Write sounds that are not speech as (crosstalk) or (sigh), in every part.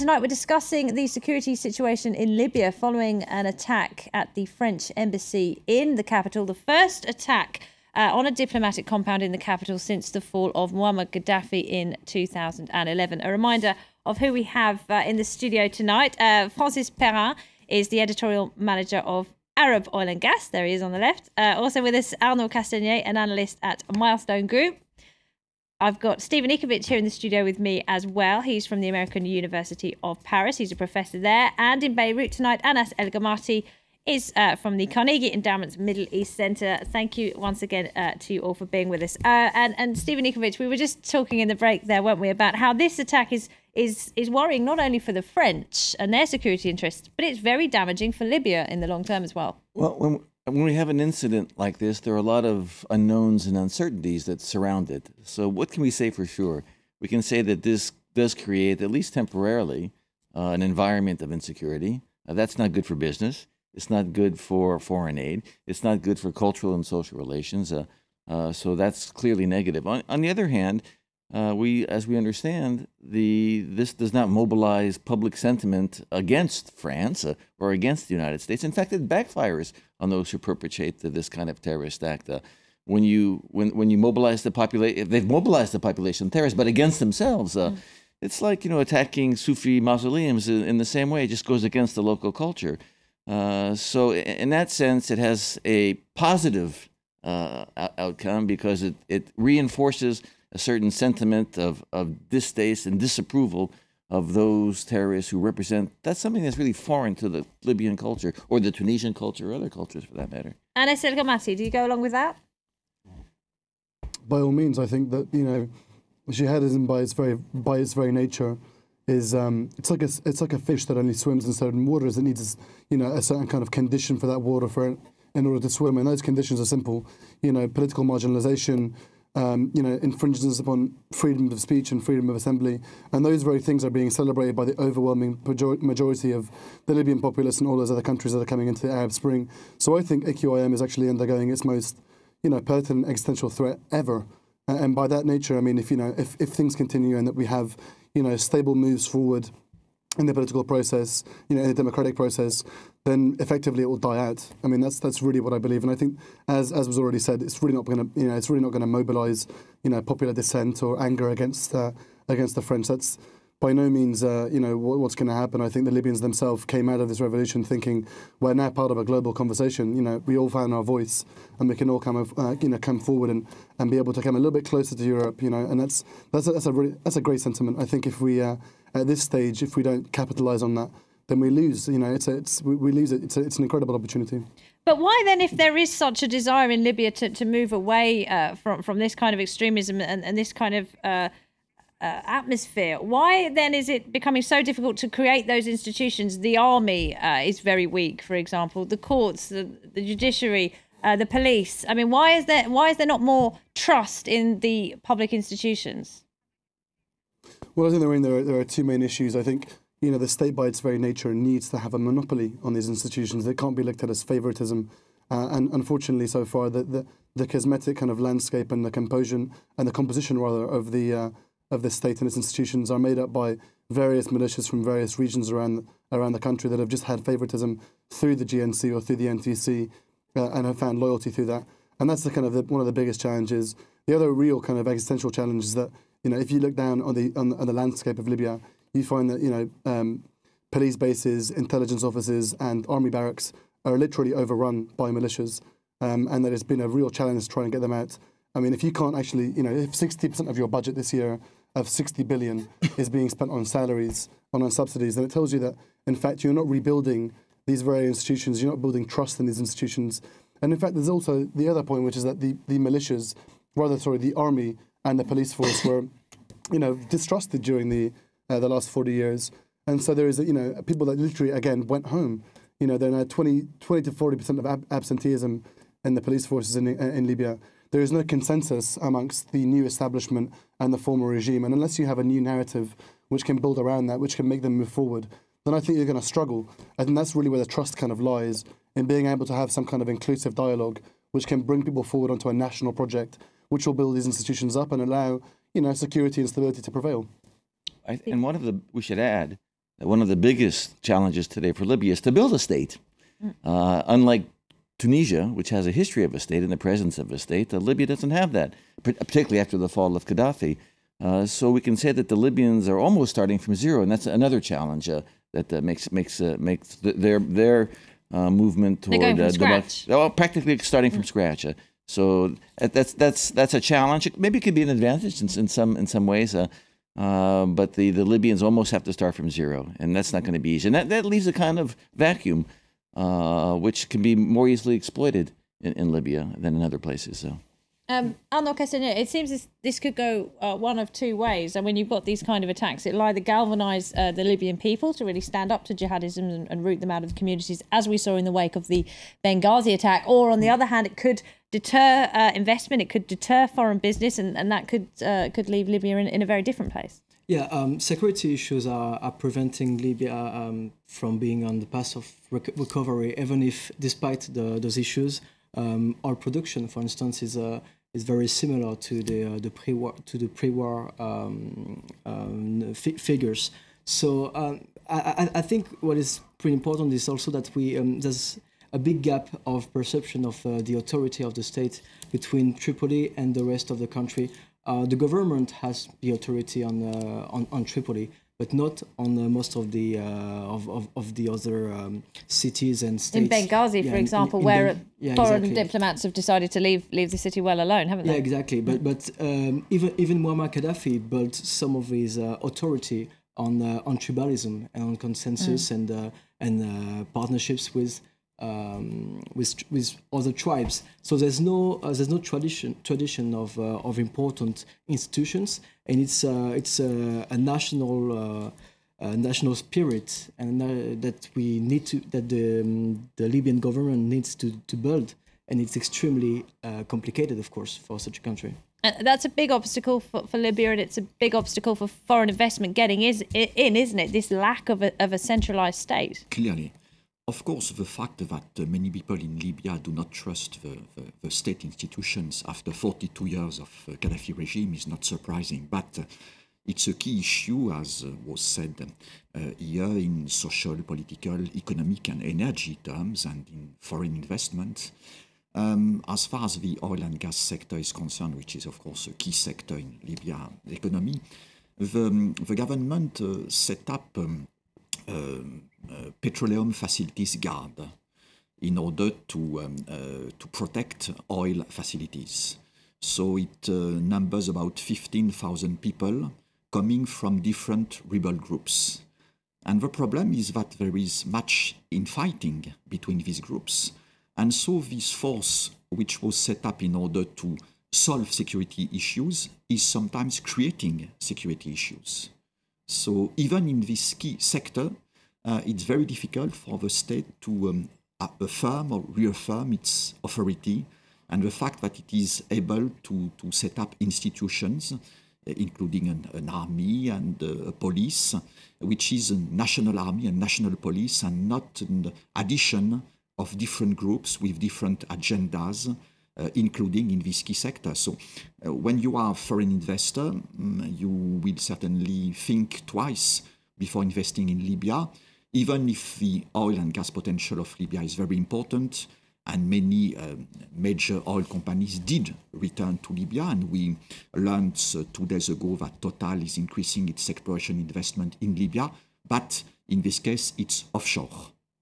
Tonight we're discussing the security situation in Libya following an attack at the French embassy in the capital, the first attack uh, on a diplomatic compound in the capital since the fall of Muammar Gaddafi in 2011. A reminder of who we have uh, in the studio tonight. Uh, Francis Perrin is the editorial manager of Arab Oil and Gas. There he is on the left. Uh, also with us, Arnaud Castaignet, an analyst at Milestone Group. I've got Steven Ekovich here in the studio with me as well. He's from the American University of Paris. He's a professor there. And in Beirut tonight, Anas El Gomati is uh, from the Carnegie Endowment's Middle East Centre. Thank you once again uh, to you all for being with us. Uh, and, and Steven Ekovich, we were just talking in the break there, weren't we, about how this attack is is is worrying not only for the French and their security interests, but it's very damaging for Libya in the long term as well. Well, when when we have an incident like this, there are a lot of unknowns and uncertainties that surround it. So, what can we say for sure? We can say that this does create, at least temporarily, uh, an environment of insecurity. Uh, that's not good for business. It's not good for foreign aid. It's not good for cultural and social relations. Uh, uh so that's clearly negative. On, on the other hand, uh, we, as we understand, the this does not mobilize public sentiment against France uh, or against the United States. In fact, it backfires on those who perpetrate the, this kind of terrorist act. Uh, when you when when you mobilize the population, they've mobilized the population terrorists, but against themselves. Uh, mm. It's like you know attacking Sufi mausoleums in, in, the same way. It just goes against the local culture. Uh, so in that sense, it has a positive uh, outcome because it, it reinforces a certain sentiment of, of distaste and disapproval of those terrorists who represent that's something that's really foreign to the Libyan culture or the Tunisian culture or other cultures for that matter. Anas El Gomati, do you go along with that? By all means, I think that you know, jihadism by its very by its very nature is um, it's like a it's like a fish that only swims in certain waters. It needs you know a certain kind of condition for that water for in order to swim, and those conditions are simple. You know, political marginalization, um, you know, infringements upon freedom of speech and freedom of assembly. And those very things are being celebrated by the overwhelming majority of the Libyan populace and all those other countries that are coming into the Arab Spring. So I think AQIM is actually undergoing its most, you know, pertinent existential threat ever. And by that nature, I mean, if, you know, if, if things continue and that we have, you know, stable moves forward in the political process, you know, in the democratic process, then effectively it will die out. I mean, that's that's really what I believe, and I think, as as was already said, it's really not going to, you know, it's really not going to mobilise, you know, popular dissent or anger against uh, against the French. That's by no means, uh, you know, what, what's going to happen. I think the Libyans themselves came out of this revolution thinking we're now part of a global conversation. You know, we all found our voice, and we can all come, uh, you know, come forward and, and be able to come a little bit closer to Europe. You know, and that's that's a, that's a really, that's a great sentiment. I think if we uh, at this stage, if we don't capitalise on that then we lose. You know, it's a, it's we, we lose it. It's a, it's an incredible opportunity. But why then, if there is such a desire in Libya to, to move away uh, from from this kind of extremism and, and this kind of uh, uh, atmosphere, why then is it becoming so difficult to create those institutions? The army uh, is very weak, for example. The courts, the, the judiciary, uh, the police. I mean, why is there why is there not more trust in the public institutions? Well, I think there are, there are, two main issues. I think you know, the state by its very nature needs to have a monopoly on these institutions. They can't be looked at as favoritism. Uh, and unfortunately, so far, the, the, the cosmetic kind of landscape and the composition and the composition rather of the uh, of the state and its institutions are made up by various militias from various regions around around the country that have just had favoritism through the GNC or through the NTC uh, and have found loyalty through that. And that's the kind of the, one of the biggest challenges. The other real kind of existential challenge is that you know if you look down on the on, on the landscape of Libya, you find that you know um, police bases, intelligence offices, and army barracks are literally overrun by militias, um, and that it's been a real challenge trying to try and get them out. I mean, if you can't actually, you know, if 60% of your budget this year of 60 billion (laughs) is being spent on salaries, on, on subsidies, then it tells you that, in fact, you're not rebuilding these very institutions, you're not building trust in these institutions. And in fact, there's also the other point, which is that the, the militias, rather, sorry, the army and the police force (laughs) were, you know, distrusted during the uh, the last 40 years. And so there is, you know, people that literally, again, went home. You know, there are now 20, 20 to 40% of ab- absenteeism in the police forces in, in Libya. There is no consensus amongst the new establishment and the former regime. And unless you have a new narrative which can build around that, which can make them move forward, then I think you're going to struggle. I think that's really where the trust kind of lies in being able to have some kind of inclusive dialogue which can bring people forward onto a national project which will build these institutions up and allow, you know, security and stability to prevail. I, and one of the we should add that one of the biggest challenges today for Libya is to build a state. Uh, unlike Tunisia, which has a history of a state and the presence of a state, uh, Libya doesn't have that, particularly after the fall of Gaddafi. Uh, so we can say that the Libyans are almost starting from zero, and that's another challenge uh, that uh, makes makes uh, makes th- their their uh, movement They're toward going from uh, democ- scratch. well, practically starting from scratch. Uh, so that's that's that's a challenge. Maybe it could be an advantage in, in some in some ways. Uh, uh, but the, the Libyans almost have to start from zero, and that's not going to be easy. And that, that leaves a kind of vacuum, uh, which can be more easily exploited in, in Libya than in other places. So. Um, Arnaud it seems this, this could go uh, one of two ways. And when you've got these kind of attacks, it'll either galvanise uh, the Libyan people to really stand up to jihadism and, and root them out of the communities, as we saw in the wake of the Benghazi attack. Or on the other hand, it could deter uh, investment, it could deter foreign business, and, and that could uh, could leave Libya in, in a very different place. Yeah, um, security issues are, are preventing Libya um, from being on the path of rec- recovery, even if, despite the, those issues, um, oil production, for instance, is uh, is very similar to the uh, the pre-war to the pre-war um, um, fi- figures. So um, I, I, think what is pretty important is also that we there's a big gap of perception of uh, the authority of the state between Tripoli and the rest of the country. Uh, the government has the authority on, uh, on on Tripoli, but not on uh, most of the uh, of, of, of the other um, cities and states. In Benghazi, Yeah, for in- example, in where Ben- yeah, foreign exactly. diplomats have decided to leave leave the city well alone, haven't they? Yeah, exactly. But but um, even even Muammar Gaddafi built some of his uh, authority on uh, on tribalism and on consensus and uh, and uh, partnerships with um, with with other tribes. So there's no uh, there's no tradition tradition of uh, of important institutions, and it's uh, it's uh, a national. Uh, uh, national spirit and uh, that we need to that the um, the Libyan government needs to, to build and it's extremely uh, complicated of course for such a country And that's a big obstacle for, for Libya, and it's a big obstacle for foreign investment getting is, in, isn't it? This lack of a, of a centralized state. Clearly. Of course, the fact that uh, many people in Libya do not trust the, the, the state institutions after 42 years of uh, Gaddafi regime is not surprising. But uh, it's a key issue, as uh, was said uh, here, in social, political, economic, and energy terms, and in foreign investment. Um, as far as the oil and gas sector is concerned, which is, of course, a key sector in Libya economy, the, um, the government uh, set up um, um, uh, petroleum facilities guard in order to um, uh, to protect oil facilities. So it uh, numbers about 15,000 people coming from different rebel groups. And the problem is that there is much infighting between these groups. And so this force, which was set up in order to solve security issues, is sometimes creating security issues. So even in this key sector, uh, it's very difficult for the state to um, affirm or reaffirm its authority and the fact that it is able to, to set up institutions, including an, an army and uh, a police, which is a national army and national police and not an addition of different groups with different agendas, uh, including in this key sector. So, uh, when you are a foreign investor, mm, you will certainly think twice before investing in Libya, even if the oil and gas potential of Libya is very important. And many um, major oil companies did return to Libya, and we learned uh, two days ago that Total is increasing its exploration investment in Libya. But in this case, it's offshore.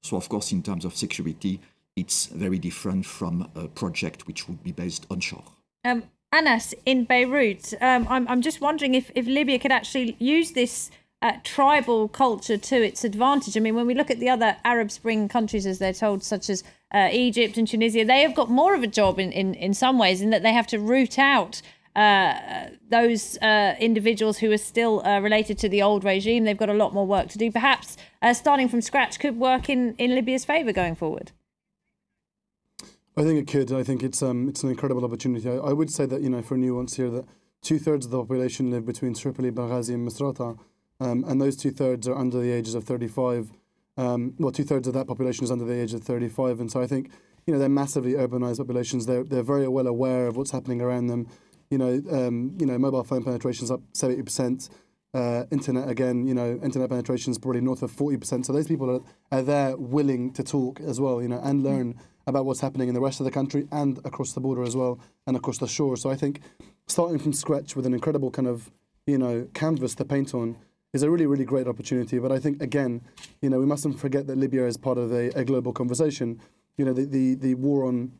So, of course, in terms of security, it's very different from a project which would be based onshore. Um, Anas, in Beirut, um, I'm, I'm just wondering if, if Libya could actually use this uh, tribal culture to its advantage. I mean, when we look at the other Arab Spring countries, as they're told, such as uh, Egypt and Tunisia, they have got more of a job in, in, in some ways in that they have to root out uh, those uh, individuals who are still uh, related to the old regime. They've got a lot more work to do. Perhaps uh, starting from scratch could work in, in Libya's favour going forward. I think it could. I think it's um it's an incredible opportunity. I, I would say that you know for a nuance here that two thirds of the population live between Tripoli, Benghazi, and Misrata, um, and those two thirds are under the ages of thirty five. Um, well, two thirds of that population is under the age of thirty five, and so I think you know they're massively urbanized populations. They're they're very well aware of what's happening around them. You know, um, you know, mobile phone penetration is up seventy percent. Uh, internet again, you know, internet penetration is probably north of 40%. So those people are, are there willing to talk as well, you know, and learn about what's happening in the rest of the country and across the border as well and across the shore. So I think starting from scratch with an incredible kind of, you know, canvas to paint on is a really, really great opportunity. But I think, again, you know, we mustn't forget that Libya is part of a, a global conversation. You know, the, the, the war on,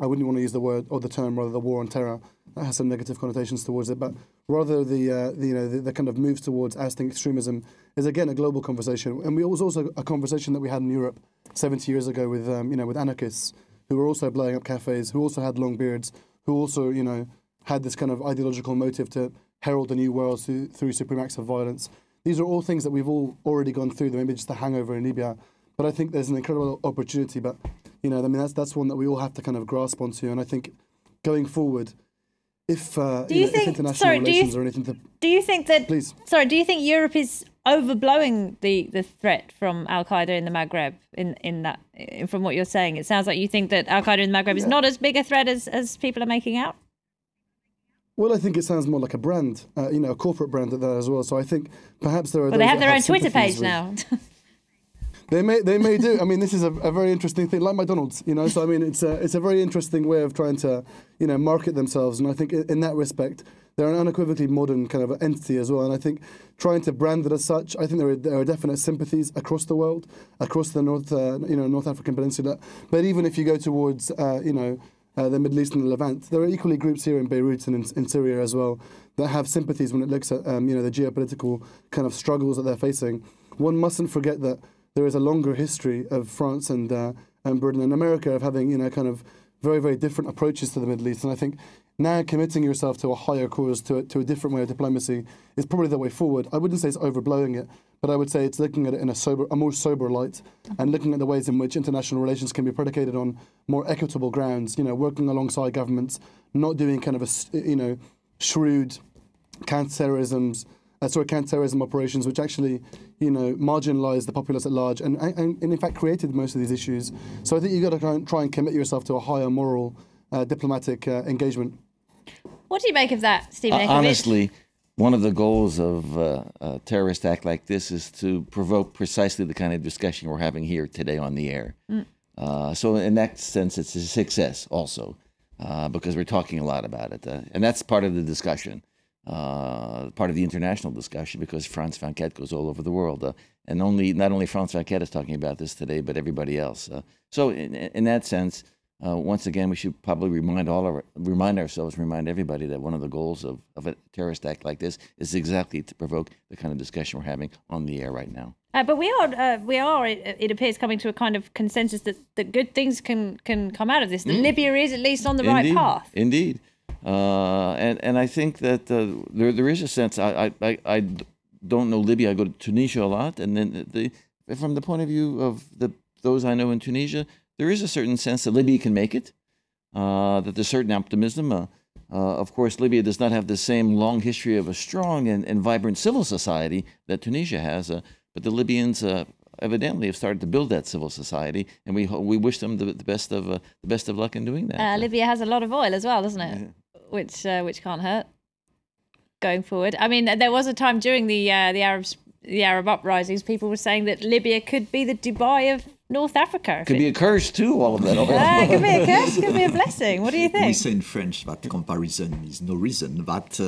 I wouldn't want to use the word or the term, rather, the war on terror. That has some negative connotations towards it. But rather, the, uh, the you know, the, the, kind of moves towards ousting extremism is, again, a global conversation. And it was also a conversation that we had in Europe 70 years ago with, um, you know, with anarchists who were also blowing up cafes, who also had long beards, who also, you know, had this kind of ideological motive to herald a new world through, through supreme acts of violence. These are all things that we've all already gone through. Maybe just a hangover in Libya, but I think there's an incredible opportunity. But you know, I mean, that's that's one that we all have to kind of grasp onto. And I think going forward, if uh, do you, you know, think international sorry, relations do you, or anything to do you think that please sorry do you think Europe is overblowing the the threat from Al Qaeda in the Maghreb in in that from what you're saying it sounds like you think that Al Qaeda in the Maghreb yeah. is not as big a threat as as people are making out well, I think it sounds more like a brand, uh, you know, a corporate brand at that as well. So I think perhaps there are. Well, they have their own Twitter page with, now. (laughs) They may, they may do. I mean, this is a, a, very interesting thing, like McDonald's, you know. So I mean, it's a, it's a very interesting way of trying to, you know, market themselves. And I think in, in that respect, they're an unequivocally modern kind of entity as well. And I think trying to brand it as such, I think there are, there are definite sympathies across the world, across the North, uh, you know, North African Peninsula. But even if you go towards, uh, you know, uh, the Middle East and the Levant, there are equally groups here in Beirut and in, in Syria as well that have sympathies when it looks at, um, you know, the geopolitical kind of struggles that they're facing. One mustn't forget that there is a longer history of France and uh, and Britain and America of having you know kind of very very different approaches to the Middle East, and I think now committing yourself to a higher cause, to a, to a different way of diplomacy, is probably the way forward. I wouldn't say it's overblowing it, but I would say it's looking at it in a sober, a more sober light, and looking at the ways in which international relations can be predicated on more equitable grounds. You know, working alongside governments, not doing kind of a you know shrewd counter-terrorisms uh, sorry, counter-terrorism operations, which actually, you know, marginalised the populace at large and, and, and, in fact created most of these issues. So I think you've got to try and, try and commit yourself to a higher moral diplomatic uh, engagement. What do you make of that, Steven? Uh, honestly, one of the goals of uh, a terrorist act like this is to provoke precisely the kind of discussion we're having here today on the air. Mm. Uh, so in that sense, it's a success also. because we're talking a lot about it, and that's part of the discussion uh, part of the international discussion because France 24 goes all over the world. Uh, and only not only France 24 is talking about this today, but everybody else. Uh, so in, in that sense, uh, once again, we should probably remind all our, remind ourselves, remind everybody that one of the goals of, of a terrorist act like this is exactly to provoke the kind of discussion we're having on the air right now. Uh, but we are, uh, we are. It, it, appears coming to a kind of consensus that, that good things can can come out of this. That mm. Libya is at least on the Indeed. right path. Indeed. Uh, and and I think that uh, there there is a sense. I, I I don't know Libya. I go to Tunisia a lot, and then the from the point of view of the those I know in Tunisia, there is a certain sense that Libya can make it. Uh, that there's certain optimism. Uh, uh, of course, Libya does not have the same long history of a strong and, and vibrant civil society that Tunisia has. Uh, but the Libyans evidently have started to build that civil society, and we we wish them the, the best of the best of luck in doing that. Libya has a lot of oil as well, doesn't it? which uh, which can't hurt going forward. I mean, there was a time during the uh, the Arabs the Arab uprisings, people were saying that Libya could be the Dubai of North Africa. Could be a curse too, all of that. yeah, could be a curse, could be a blessing. What do you think? We say in French that comparison is no reason, but uh,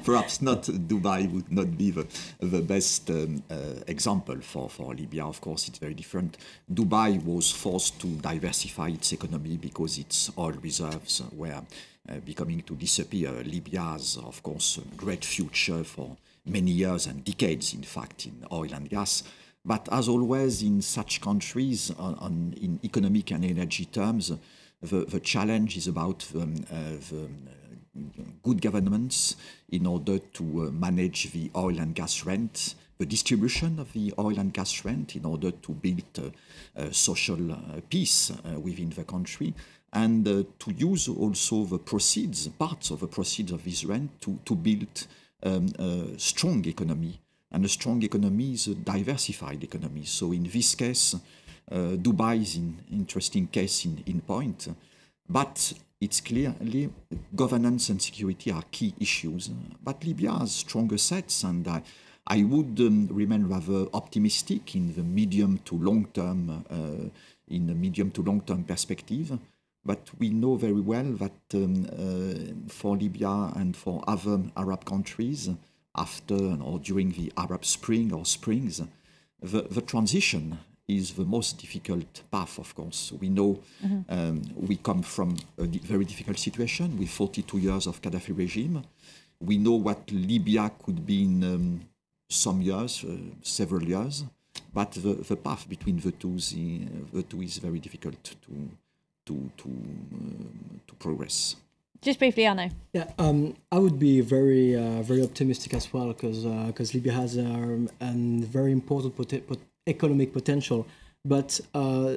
(laughs) perhaps not Dubai would not be the, the best um, uh, example for, for Libya. Of course, it's very different. Dubai was forced to diversify its economy because its oil reserves were uh, becoming to disappear. Libya's, of course, a great future for many years and decades, in fact, in oil and gas. But as always in such countries, on, on in economic and energy terms, the, the challenge is about um, uh, the uh, good governance in order to uh, manage the oil and gas rent, the distribution of the oil and gas rent in order to build uh, social uh, peace uh, within the country, and uh, to use also the proceeds, parts of the proceeds of this rent to, to build um, a strong economy. And a strong economy is a diversified economy. So in this case, uh, Dubai is an interesting case in, in point. But it's clearly governance and security are key issues. But Libya has stronger sets, and I, I would um, remain rather optimistic in the medium to long term, uh, in the medium to long term perspective. But we know very well that um, uh, for Libya and for other Arab countries, after or during the Arab Spring or Springs, the, the transition is the most difficult path, of course. We know um, we come from a very difficult situation with 42 years of Gaddafi regime. We know what Libya could be in um, some years, uh, several years, but the, the path between the two, is, uh, the two is very difficult to, to, to, um to progress. Just briefly, Arnaud. Yeah, um, I would be very, uh, very optimistic as well because because Libya has um, a very important pot- pot- economic potential, but uh,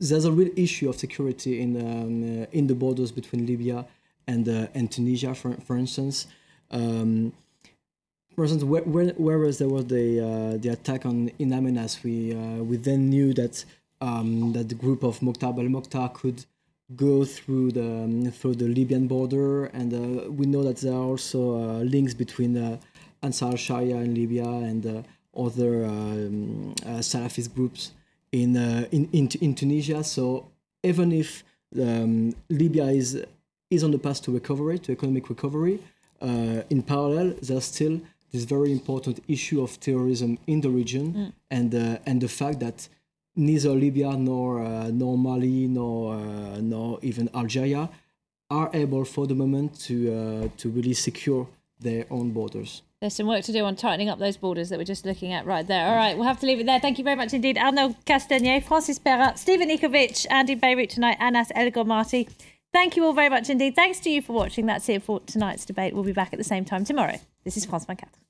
there's a real issue of security in um, uh, in the borders between Libya and uh, and Tunisia, for for instance. Um, for instance, where, where, whereas there was the uh, the attack on in Amenas, we uh, we then knew that um, that the group of Mokhtar Belmokhtar could go through the um, through the Libyan border, and uh, we know that there are also uh, links between uh, Ansar al-Sharia in Libya and uh, other um, uh, Salafist groups in, uh, in in in Tunisia. So even if um, Libya is is on the path to recovery, to economic recovery, uh, in parallel, there's still this very important issue of terrorism in the region, and uh, and the fact that neither Libya nor uh, nor Mali nor uh, nor even Algeria are able for the moment to uh, to really secure their own borders. There's some work to do on tightening up those borders that we're just looking at right there. All right, we'll have to leave it there. Thank you very much indeed. Arnaud Castaignet, Francis Perrin, Steven Ekovich, Andy Beirut tonight, Anas El Gomati. Thank you all very much indeed. Thanks to you for watching. That's it for tonight's debate. We'll be back at the same time tomorrow. This is France 24.